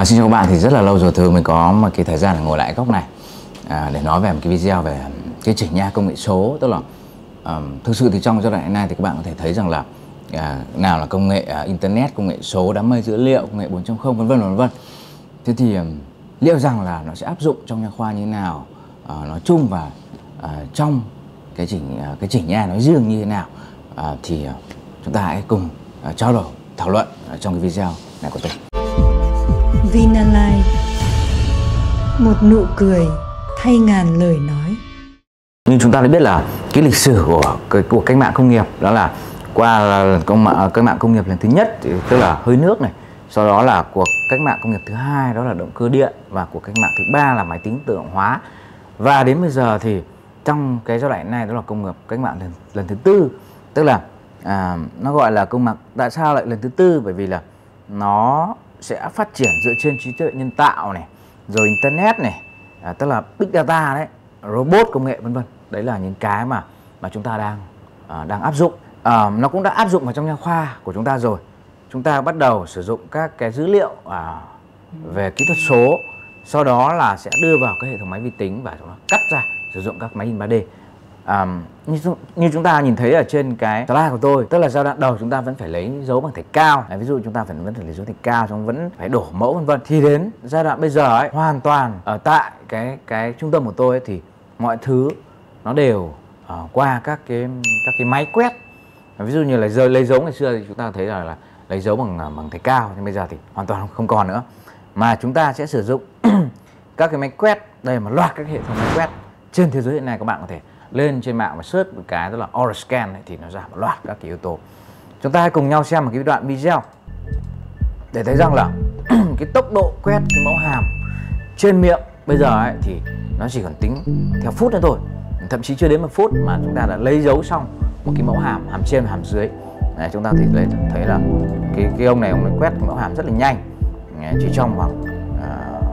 À, xin chào các bạn thì rất là lâu rồi thường mình có một cái thời gian ngồi lại góc này. À, để nói về một cái video về cái chỉnh nha công nghệ số. Tức là um, thực sự thì trong giai đoạn này thì các bạn có thể thấy rằng là à, nào là công nghệ à, internet công nghệ số đám mây dữ liệu công nghệ 4.0 vân vân vân vân. Thế thì um, liệu rằng là nó sẽ áp dụng trong nha khoa như thế nào? À, nói chung và à, trong cái chỉnh à, cái chỉnh nha nói riêng như thế nào? À, thì à, chúng ta hãy cùng à, trao đổi thảo luận à, trong cái video này của tôi Vinalife. Một nụ cười thay ngàn lời nói. Nhưng chúng ta đã biết là cái lịch sử của cái cuộc cách mạng công nghiệp đó là qua là công mạng cách mạng công nghiệp lần thứ nhất thì tức là hơi nước này sau đó là cuộc cách mạng công nghiệp thứ hai đó là động cơ điện và cuộc cách mạng thứ ba là máy tính tự động hóa. Và đến bây giờ thì trong cái giai đoạn này đó là công nghiệp cách mạng lần lần thứ tư. Tức là à, nó gọi là công mạng tại sao lại lần thứ tư? Bởi vì là nó sẽ phát triển dựa trên trí tuệ nhân tạo này rồi internet này à, tức là big data đấy robot công nghệ vân vân. Đấy là những cái mà mà chúng ta đang à, đang áp dụng. À, nó cũng đã áp dụng vào trong nha khoa của chúng ta rồi. Chúng ta bắt đầu sử dụng các cái dữ liệu à, về kỹ thuật số sau đó là sẽ đưa vào cái hệ thống máy vi tính và chúng ta cắt ra sử dụng các máy in 3D um, như, như chúng ta nhìn thấy ở trên cái slide của tôi tức là giai đoạn đầu chúng ta vẫn phải lấy dấu bằng thạch cao. À, ví dụ chúng ta phải vẫn phải lấy dấu thạch cao chúng vẫn phải đổ mẫu vân vân. Thì đến giai đoạn bây giờ ấy hoàn toàn ở tại cái cái trung tâm của tôi ấy, thì mọi thứ nó đều uh, qua các cái các cái máy quét. Ví dụ như là giờ lấy dấu ngày xưa thì chúng ta thấy là, là lấy dấu bằng ờ, bằng thạch cao nhưng bây giờ thì hoàn toàn không còn nữa. Mà chúng ta sẽ sử dụng các cái máy quét đây là một loạt các hệ thống máy quét trên thế giới hiện nay các bạn có thể lên trên mạng và search một cái đó là Orascan thì nó ra một loạt các cái yếu tố. Chúng ta hãy cùng nhau xem một cái đoạn video để thấy rằng là cái tốc độ quét cái mẫu hàm trên miệng bây giờ ấy thì nó chỉ còn tính theo phút nữa thôi. Thậm chí chưa đến một phút mà chúng ta đã lấy dấu xong một cái mẫu hàm hàm trên và hàm dưới. Đấy, chúng ta thì lấy thấy là cái cái ông này ông ấy quét mẫu hàm rất là nhanh. Chỉ trong khoảng uh,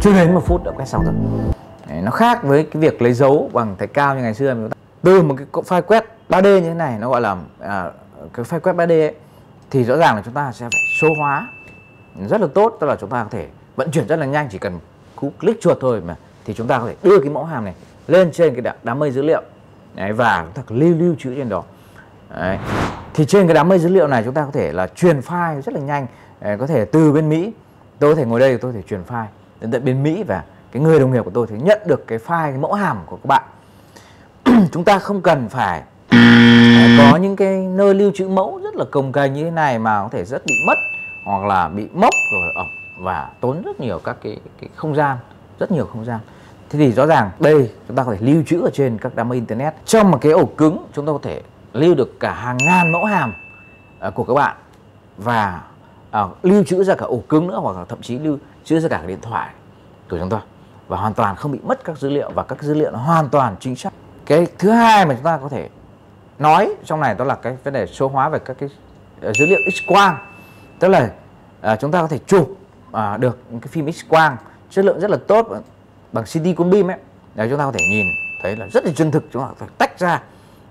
chưa đến một phút đã quét xong rồi nó khác với cái việc lấy dấu bằng thạch cao như ngày xưa từ một cái file quét 3D như thế này nó gọi là à, cái file quét 3D ấy, thì rõ ràng là chúng ta sẽ phải số hóa. Rất là tốt tức là chúng ta có thể vận chuyển rất là nhanh chỉ cần cú click chuột thôi mà thì chúng ta có thể đưa cái mẫu hàm này lên trên cái đám mây dữ liệu. Đấy, và chúng ta lưu lưu trữ trên đó. Đấy. thì trên cái đám mây dữ liệu này chúng ta có thể là truyền file rất là nhanh. Đấy, có thể từ bên Mỹ tôi có thể ngồi đây tôi có thể truyền file đến tận bên Mỹ và cái người đồng nghiệp của tôi thì nhận được cái file cái mẫu hàm của các bạn. Chúng ta không cần phải có những cái nơi lưu trữ mẫu rất là công kênh như thế này mà có thể rất bị mất hoặc là bị mốc rồi ẩm và tốn rất nhiều các cái, cái không gian rất nhiều không gian. Thế thì rõ ràng đây chúng ta có thể lưu trữ ở trên các đám mây internet. Trong một cái ổ cứng chúng ta có thể lưu được cả hàng ngàn mẫu hàm uh, của các bạn và uh, lưu trữ ra cả ổ cứng nữa hoặc là thậm chí lưu trữ ra cả cái điện thoại của chúng ta và hoàn toàn không bị mất các dữ liệu và các dữ liệu nó hoàn toàn chính xác. Cái thứ hai mà chúng ta có thể nói trong này đó là cái vấn đề số hóa về các cái ờ, dữ liệu x quang. Tức là à, chúng ta có thể chụp à, được cái phim x quang chất lượng rất là tốt bằng CD, cuốn beam ấy. Để chúng ta có thể nhìn thấy là rất là chân thực chúng ta phải tách ra.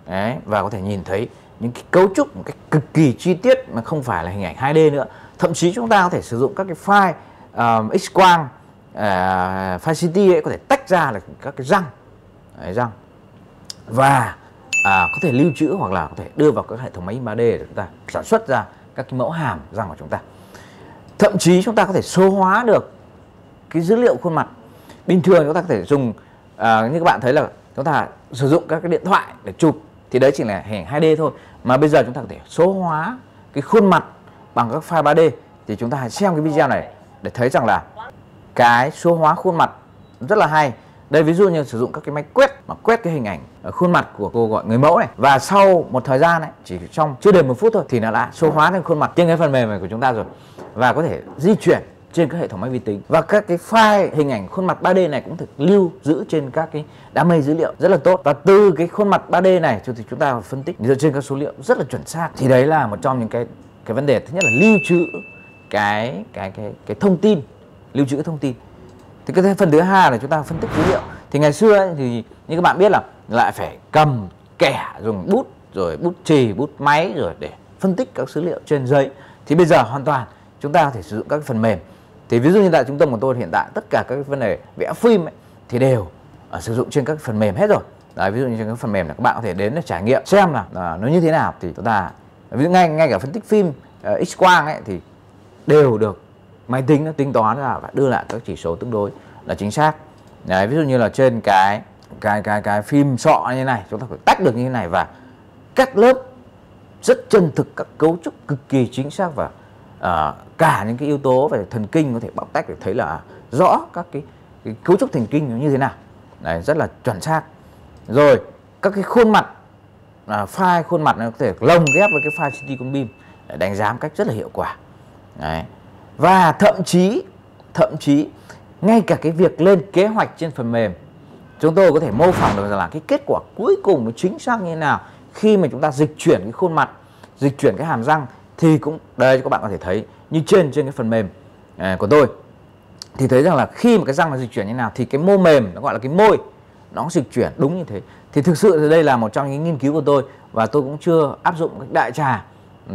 Đấy, và có thể nhìn thấy những cái cấu trúc một cách cực kỳ chi tiết mà không phải là hình ảnh 2D nữa. Thậm chí chúng ta có thể sử dụng các cái file uh, x quang À, uh, file ấy có thể tách ra là các cái răng. Đấy, răng. Và à, có thể lưu trữ hoặc là có thể đưa vào các hệ thống máy in 3D để chúng ta sản xuất ra các cái mẫu hàm răng của chúng ta. Thậm chí chúng ta có thể số hóa được cái dữ liệu khuôn mặt. Bình thường chúng ta có thể dùng à, như các bạn thấy là chúng ta sử dụng các cái điện thoại để chụp thì đấy chỉ là hình 2D thôi. Mà bây giờ chúng ta có thể số hóa cái khuôn mặt bằng các file 3D thì chúng ta hãy xem cái video này để thấy rằng là cái số hóa khuôn mặt rất là hay. Đây ví dụ như sử dụng các cái máy quét mà quét cái hình ảnh ở khuôn mặt của cô gọi người mẫu này. Và sau một thời gian này chỉ trong chưa đến một phút thôi, thì nó đã số hóa lên khuôn mặt trên cái phần mềm này của chúng ta rồi. Và có thể di chuyển trên các hệ thống máy vi tính. Và các cái file hình ảnh khuôn mặt 3D này cũng được lưu giữ trên các cái đám mây dữ liệu rất là tốt. Và từ cái khuôn mặt 3D này, thì chúng ta phân tích dựa trên các số liệu rất là chuẩn xác. Thì đấy là một trong những cái cái vấn đề. Thứ nhất là lưu trữ cái cái cái cái thông tin lưu trữ thông tin. Thì cái phần thứ hai là chúng ta phân tích dữ liệu. Thì ngày xưa ấy, thì như các bạn biết là lại phải cầm kẻ dùng bút rồi bút chì bút máy rồi để phân tích các dữ liệu trên giấy. Thì bây giờ hoàn toàn chúng ta có thể sử dụng các phần mềm. Thì ví dụ như tại trung tâm của tôi hiện tại tất cả các vấn đề vẽ phim ấy, thì đều ở sử dụng trên các phần mềm hết rồi. Đấy, ví dụ như trên các phần mềm là các bạn có thể đến để trải nghiệm xem là, là nó như thế nào. Thì chúng ta ví dụ ngay ngay cả phân tích phim uh, x quang ấy thì đều được máy tính nó tính toán ra và đưa lại các chỉ số tương đối là chính xác. Đấy, ví dụ như là trên cái cái cái cái phim sọ như này chúng ta phải tách được như thế này và cắt lớp rất chân thực các cấu trúc cực kỳ chính xác và uh, cả những cái yếu tố về thần kinh có thể bóc tách để thấy là rõ các cái, cái cấu trúc thần kinh nó như thế nào. Đấy, rất là chuẩn xác. Rồi các cái khuôn mặt à, file khuôn mặt nó có thể lồng ghép với cái file CT con bim để đánh giá một cách rất là hiệu quả. Đấy và thậm chí thậm chí, ngay cả cái việc lên kế hoạch trên phần mềm, chúng tôi có thể mô phỏng được rằng là cái kết quả cuối cùng nó chính xác như thế nào. Khi mà chúng ta dịch chuyển cái khuôn mặt, dịch chuyển cái hàm răng thì cũng, đây, các bạn có thể thấy như trên trên cái phần mềm à, của tôi. Thì thấy rằng là khi mà cái răng nó dịch chuyển như thế nào thì cái mô mềm, nó gọi là cái môi, nó dịch chuyển đúng như thế. Thì thực sự thì đây là một trong những nghiên cứu của tôi và tôi cũng chưa áp dụng cách đại trà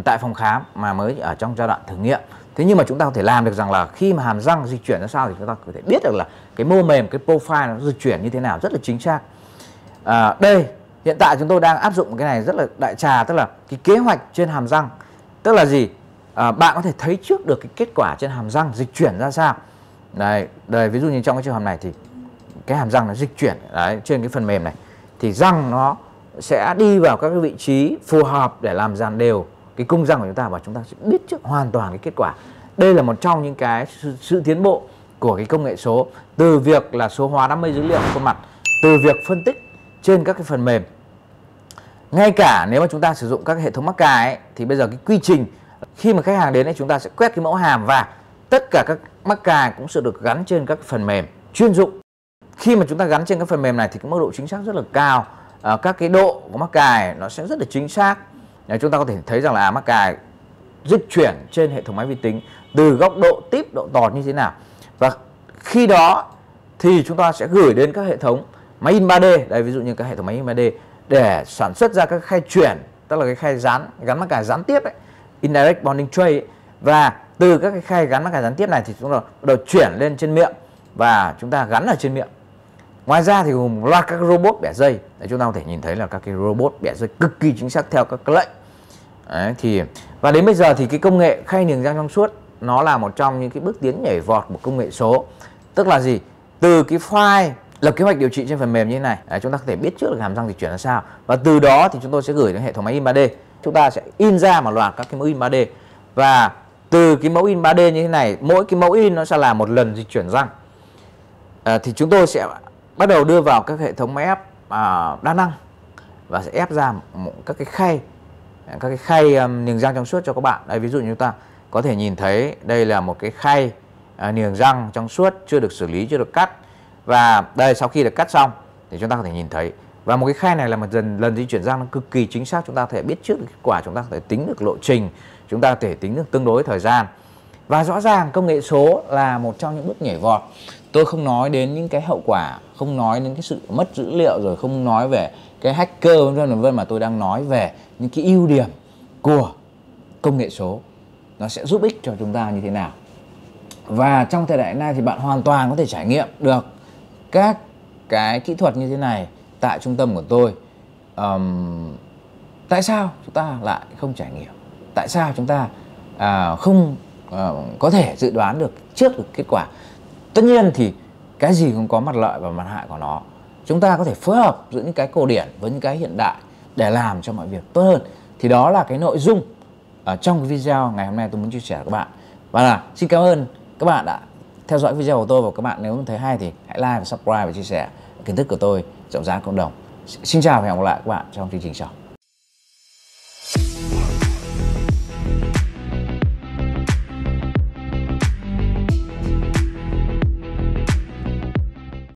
tại phòng khám mà mới ở trong giai đoạn thử nghiệm thế nhưng mà chúng ta có thể làm được rằng là khi mà hàm răng di chuyển ra sao thì chúng ta có thể biết được là cái mô mềm cái profile nó di chuyển như thế nào rất là chính xác. À, đây hiện tại chúng tôi đang áp dụng cái này rất là đại trà tức là cái kế hoạch trên hàm răng. Tức là gì? À, bạn có thể thấy trước được cái kết quả trên hàm răng dịch chuyển ra sao. Đây đây ví dụ như trong cái trường hợp này thì cái hàm răng nó dịch chuyển đấy, trên cái phần mềm này. Thì răng nó sẽ đi vào các cái vị trí phù hợp để làm dàn đều cái cung răng của chúng ta và chúng ta sẽ biết trước hoàn toàn cái kết quả. Đây là một trong những cái sự, sự tiến bộ của cái công nghệ số. Từ việc là số hóa đám mây dữ liệu khuôn mặt từ việc phân tích trên các cái phần mềm. Ngay cả nếu mà chúng ta sử dụng các hệ thống mắc cài ấy, thì bây giờ cái quy trình khi mà khách hàng đến ấy chúng ta sẽ quét cái mẫu hàm và tất cả các mắc cài cũng sẽ được gắn trên các phần mềm chuyên dụng. Khi mà chúng ta gắn trên các phần mềm này thì cái mức độ chính xác rất là cao. À, các cái độ của mắc cài nó sẽ rất là chính xác chúng ta có thể thấy rằng là mắc cài dịch chuyển trên hệ thống máy vi tính từ góc độ tiếp độ tọt như thế nào. Và khi đó thì chúng ta sẽ gửi đến các hệ thống máy in 3D đây ví dụ như các hệ thống máy in 3D để sản xuất ra các khay chuyển tức là cái khay dán gắn mắc cài gián tiếp ấy, indirect bonding tray ấy. và từ các cái khay gắn mắc cài gián tiếp này thì chúng ta bắt đầu chuyển lên trên miệng và chúng ta gắn ở trên miệng. Ngoài ra thì gồm loạt các robot bẻ dây. Để chúng ta có thể nhìn thấy là các cái robot bẻ dây cực kỳ chính xác theo các lệnh. Đấy, thì và đến bây giờ thì cái công nghệ khay niềng răng trong suốt nó là một trong những cái bước tiến nhảy vọt của công nghệ số. Tức là gì? Từ cái file lập kế hoạch điều trị trên phần mềm như thế này. Đấy, chúng ta có thể biết trước được hàm răng dịch chuyển ra sao. Và từ đó thì chúng tôi sẽ gửi đến hệ thống máy in 3D chúng ta sẽ in ra một loạt các cái mẫu in 3D và từ cái mẫu in 3D như thế này mỗi cái mẫu in nó sẽ là một lần dịch chuyển răng. À, thì chúng tôi sẽ bắt đầu đưa vào các hệ thống máy ép à, đa năng và sẽ ép ra một, các cái khay các cái khay um, niềng răng trong suốt cho các bạn. Đây ví dụ như chúng ta có thể nhìn thấy đây là một cái khay uh, niềng răng trong suốt chưa được xử lý chưa được cắt. Và đây sau khi được cắt xong thì chúng ta có thể nhìn thấy. Và một cái khay này là một lần lần di chuyển răng nó cực kỳ chính xác. Chúng ta có thể biết trước được kết quả chúng ta có thể tính được lộ trình chúng ta có thể tính được tương đối thời gian. Và rõ ràng công nghệ số là một trong những bước nhảy vọt. Tôi không nói đến những cái hậu quả không nói đến cái sự mất dữ liệu rồi không nói về cái hacker vân vân vân mà tôi đang nói về những cái ưu điểm của công nghệ số nó sẽ giúp ích cho chúng ta như thế nào. Và trong thời đại này thì bạn hoàn toàn có thể trải nghiệm được các cái kỹ thuật như thế này tại trung tâm của tôi. Um, tại sao chúng ta lại không trải nghiệm? Tại sao chúng ta uh, không uh, có thể dự đoán được trước được kết quả? Tất nhiên thì cái gì cũng có mặt lợi và mặt hại của nó chúng ta có thể phối hợp giữa những cái cổ điển với những cái hiện đại để làm cho mọi việc tốt hơn. Thì đó là cái nội dung ở trong cái video ngày hôm nay tôi muốn chia sẻ với các bạn. Và là, xin cảm ơn các bạn đã theo dõi video của tôi. Và các bạn nếu thấy hay thì hãy like và subscribe và chia sẻ kiến thức của tôi, rộng rãi cộng đồng. Xin chào và hẹn gặp lại các bạn trong chương trình sau.